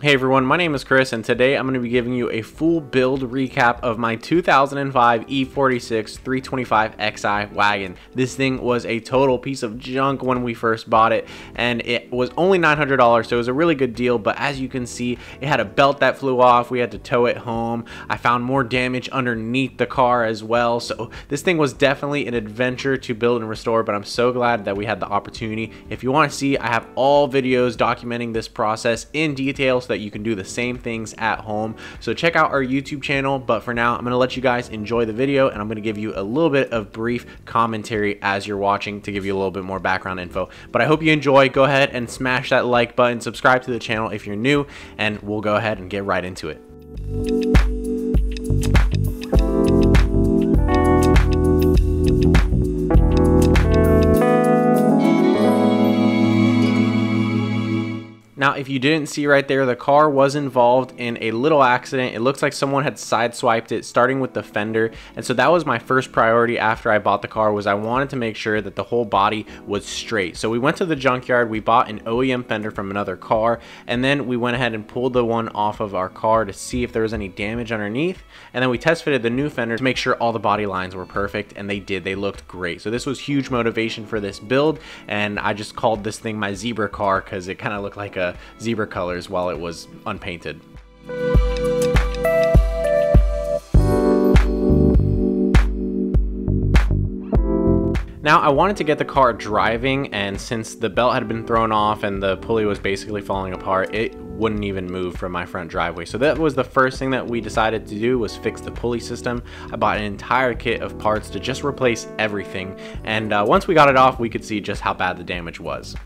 Hey everyone, my name is Chris and today I'm going to be giving you a full build recap of my 2005 E46 325xi wagon. This thing was a total piece of junk when we first bought it and it was only $900 so it was a really good deal but as you can see it had a belt that flew off, we had to tow it home. I found more damage underneath the car as well so this thing was definitely an adventure to build and restore but I'm so glad that we had the opportunity. If you want to see I have all videos documenting this process in detail so that you can do the same things at home. So check out our YouTube channel, but for now, I'm gonna let you guys enjoy the video and I'm gonna give you a little bit of brief commentary as you're watching to give you a little bit more background info. But I hope you enjoy. Go ahead and smash that like button, subscribe to the channel if you're new, and we'll go ahead and get right into it. Now, if you didn't see right there, the car was involved in a little accident. It looks like someone had sideswiped it, starting with the fender. And so that was my first priority after I bought the car was I wanted to make sure that the whole body was straight. So we went to the junkyard, we bought an OEM fender from another car, and then we went ahead and pulled the one off of our car to see if there was any damage underneath. And then we test fitted the new fender to make sure all the body lines were perfect, and they did. They looked great. So this was huge motivation for this build, and I just called this thing my zebra car because it kind of looked like a zebra colors while it was unpainted. Now I wanted to get the car driving and since the belt had been thrown off and the pulley was basically falling apart, it wouldn't even move from my front driveway. So that was the first thing that we decided to do was fix the pulley system. I bought an entire kit of parts to just replace everything. And uh, once we got it off, we could see just how bad the damage was.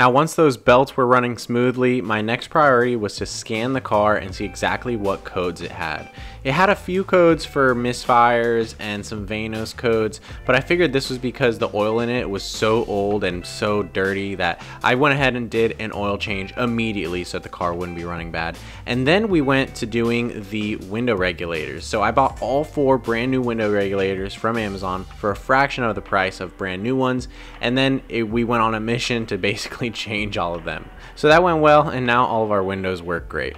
Now once those belts were running smoothly, my next priority was to scan the car and see exactly what codes it had. It had a few codes for misfires and some Vanos codes, but I figured this was because the oil in it was so old and so dirty that I went ahead and did an oil change immediately so that the car wouldn't be running bad. And then we went to doing the window regulators. So I bought all four brand new window regulators from Amazon for a fraction of the price of brand new ones. And then it, we went on a mission to basically change all of them. So that went well and now all of our windows work great.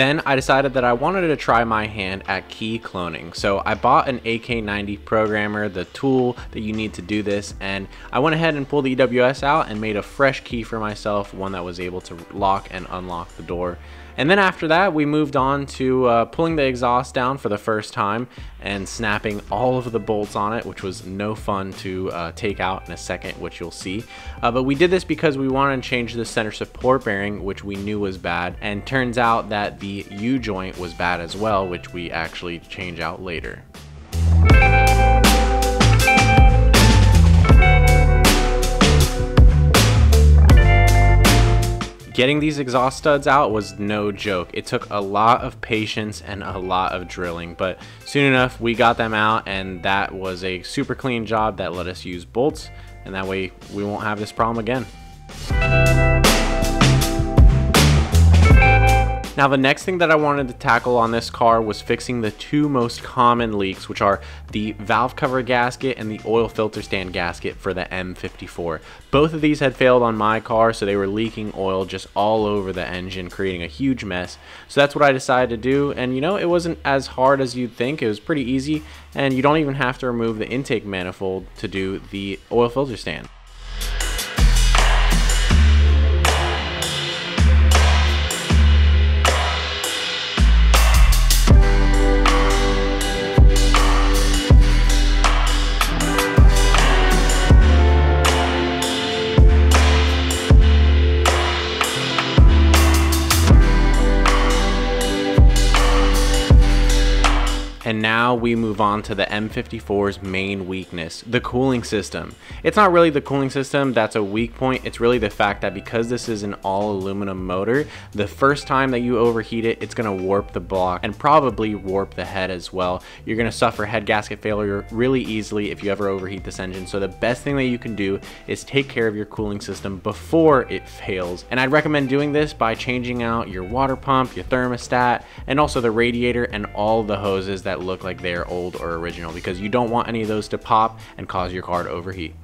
Then I decided that I wanted to try my hand at key cloning. So I bought an AK90 programmer, the tool that you need to do this, and I went ahead and pulled the EWS out and made a fresh key for myself, one that was able to lock and unlock the door. And then after that, we moved on to uh, pulling the exhaust down for the first time and snapping all of the bolts on it, which was no fun to uh, take out in a second, which you'll see. Uh, but we did this because we wanted to change the center support bearing, which we knew was bad. And turns out that the U-joint was bad as well, which we actually change out later. Getting these exhaust studs out was no joke. It took a lot of patience and a lot of drilling, but soon enough we got them out and that was a super clean job that let us use bolts and that way we won't have this problem again. Now the next thing that I wanted to tackle on this car was fixing the two most common leaks, which are the valve cover gasket and the oil filter stand gasket for the M54. Both of these had failed on my car, so they were leaking oil just all over the engine, creating a huge mess. So that's what I decided to do, and you know, it wasn't as hard as you'd think. It was pretty easy, and you don't even have to remove the intake manifold to do the oil filter stand. And now we move on to the M54's main weakness, the cooling system. It's not really the cooling system that's a weak point, it's really the fact that because this is an all aluminum motor, the first time that you overheat it, it's gonna warp the block and probably warp the head as well. You're gonna suffer head gasket failure really easily if you ever overheat this engine. So the best thing that you can do is take care of your cooling system before it fails. And I'd recommend doing this by changing out your water pump, your thermostat, and also the radiator and all the hoses that look like they're old or original because you don't want any of those to pop and cause your car to overheat.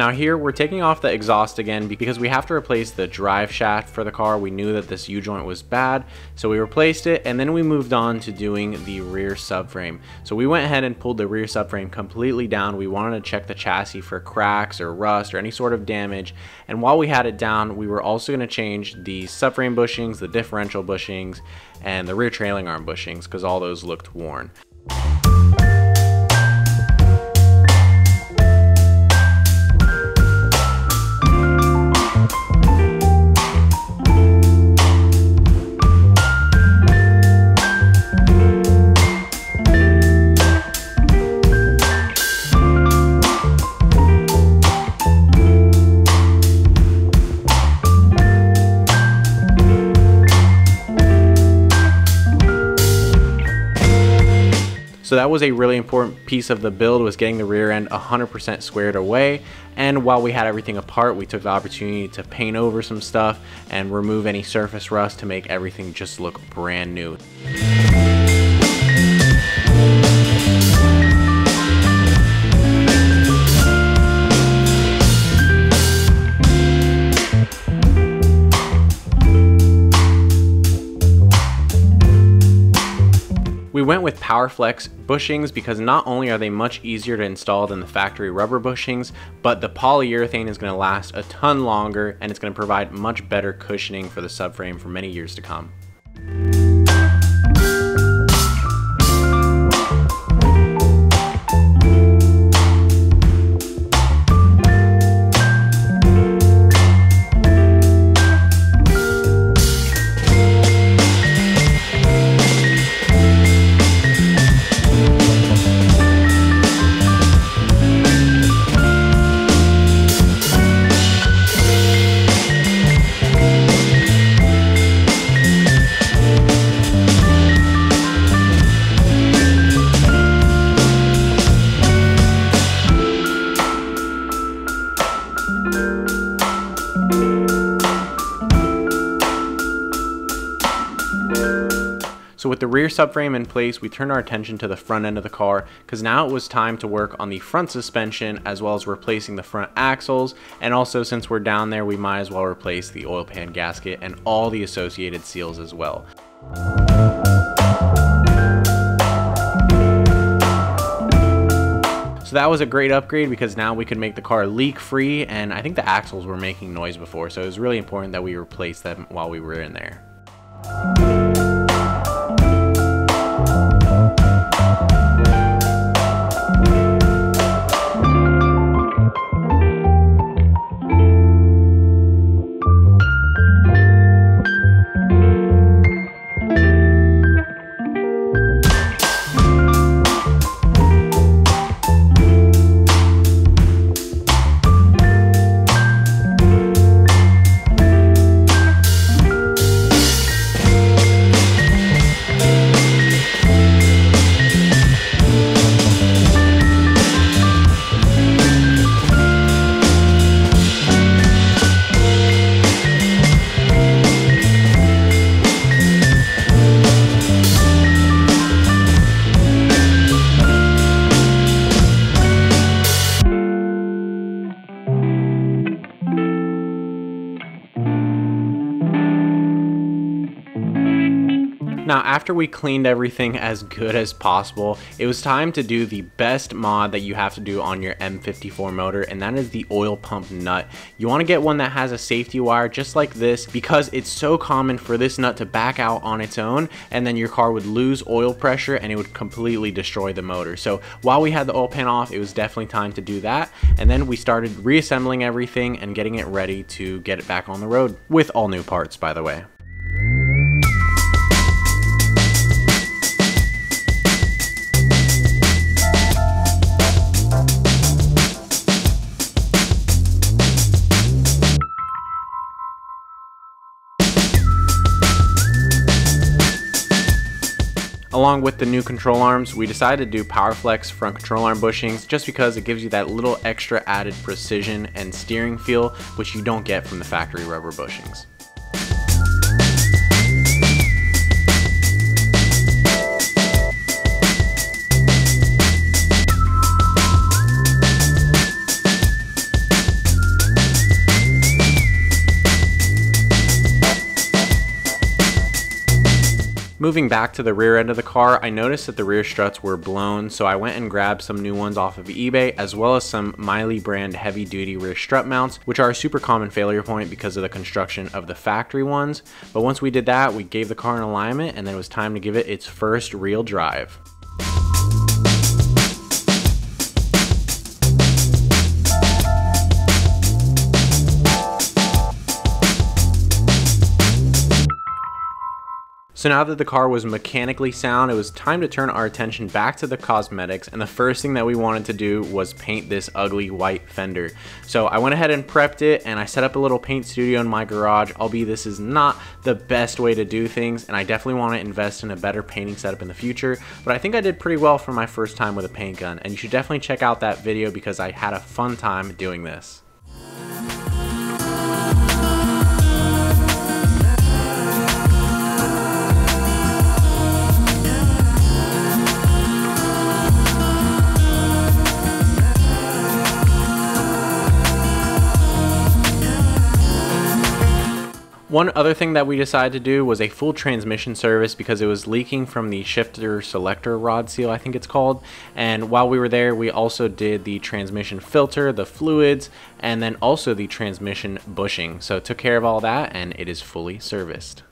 Now here we're taking off the exhaust again because we have to replace the drive shaft for the car. We knew that this U-joint was bad, so we replaced it and then we moved on to doing the rear subframe. So we went ahead and pulled the rear subframe completely down. We wanted to check the chassis for cracks or rust or any sort of damage. And while we had it down, we were also going to change the subframe bushings, the differential bushings, and the rear trailing arm bushings because all those looked worn. So that was a really important piece of the build was getting the rear end 100% squared away. And while we had everything apart, we took the opportunity to paint over some stuff and remove any surface rust to make everything just look brand new. We went with PowerFlex bushings because not only are they much easier to install than the factory rubber bushings, but the polyurethane is going to last a ton longer and it's going to provide much better cushioning for the subframe for many years to come. With the rear subframe in place, we turned our attention to the front end of the car because now it was time to work on the front suspension as well as replacing the front axles. And also since we're down there, we might as well replace the oil pan gasket and all the associated seals as well. So that was a great upgrade because now we could make the car leak free and I think the axles were making noise before so it was really important that we replaced them while we were in there. Now after we cleaned everything as good as possible, it was time to do the best mod that you have to do on your M54 motor and that is the oil pump nut. You want to get one that has a safety wire just like this because it's so common for this nut to back out on its own and then your car would lose oil pressure and it would completely destroy the motor. So while we had the oil pan off, it was definitely time to do that and then we started reassembling everything and getting it ready to get it back on the road with all new parts by the way. Along with the new control arms, we decided to do PowerFlex front control arm bushings just because it gives you that little extra added precision and steering feel which you don't get from the factory rubber bushings. Moving back to the rear end of the car, I noticed that the rear struts were blown, so I went and grabbed some new ones off of eBay, as well as some Meyle brand heavy duty rear strut mounts, which are a super common failure point because of the construction of the factory ones. But once we did that, we gave the car an alignment, and then it was time to give it its first real drive. So now that the car was mechanically sound, it was time to turn our attention back to the cosmetics and the first thing that we wanted to do was paint this ugly white fender. So I went ahead and prepped it and I set up a little paint studio in my garage, albeit this is not the best way to do things and I definitely want to invest in a better painting setup in the future, but I think I did pretty well for my first time with a paint gun and you should definitely check out that video because I had a fun time doing this. One other thing that we decided to do was a full transmission service because it was leaking from the shifter selector rod seal, I think it's called. And while we were there, we also did the transmission filter, the fluids, and then also the transmission bushing. So took care of all that and it is fully serviced.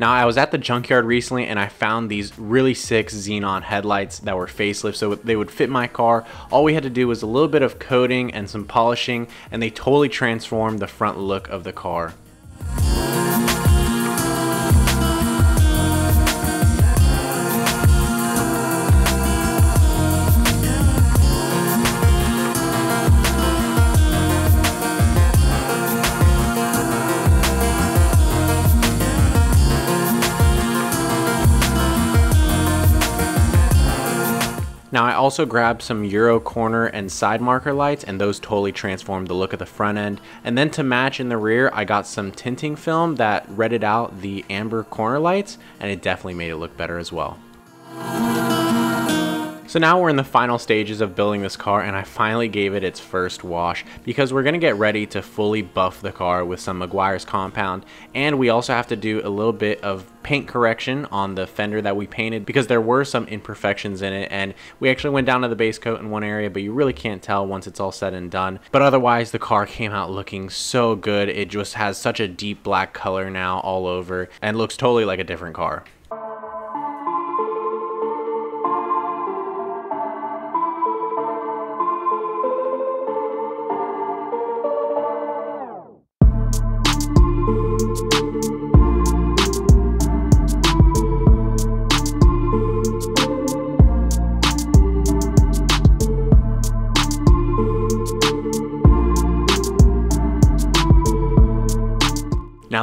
Now I was at the junkyard recently and I found these really sick xenon headlights that were facelifts so they would fit my car. All we had to do was a little bit of coating and some polishing and they totally transformed the front look of the car. Now I also grabbed some Euro corner and side marker lights and those totally transformed the look of the front end. And then to match in the rear, I got some tinting film that redded out the amber corner lights and it definitely made it look better as well. So now we're in the final stages of building this car and I finally gave it its first wash because we're going to get ready to fully buff the car with some Meguiar's compound and we also have to do a little bit of paint correction on the fender that we painted because there were some imperfections in it and we actually went down to the base coat in one area but you really can't tell once it's all said and done. But otherwise the car came out looking so good. It just has such a deep black color now all over and looks totally like a different car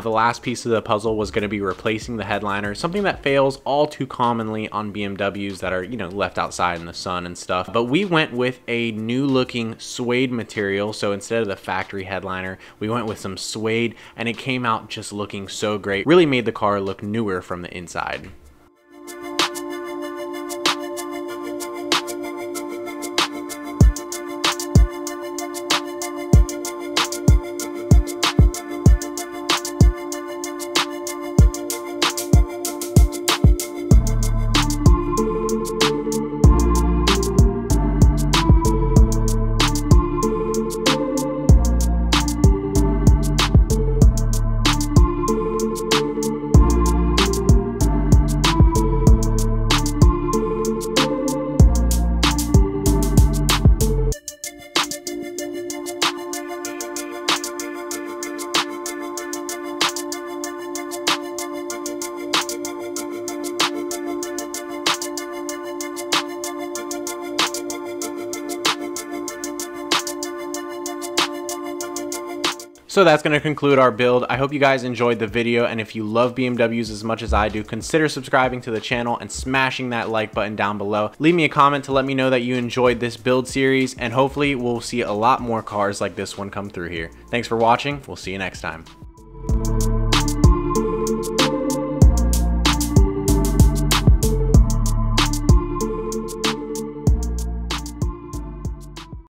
the last piece of the puzzle was going to be replacing the headliner, something that fails all too commonly on BMWs that are, you know, left outside in the sun and stuff. But we went with a new looking suede material. So instead of the factory headliner, we went with some suede and it came out just looking so great. Really made the car look newer from the inside. So that's going to conclude our build. I hope you guys enjoyed the video and if you love BMWs as much as I do, consider subscribing to the channel and smashing that like button down below. Leave me a comment to let me know that you enjoyed this build series and hopefully we'll see a lot more cars like this one come through here. Thanks for watching. We'll see you next time.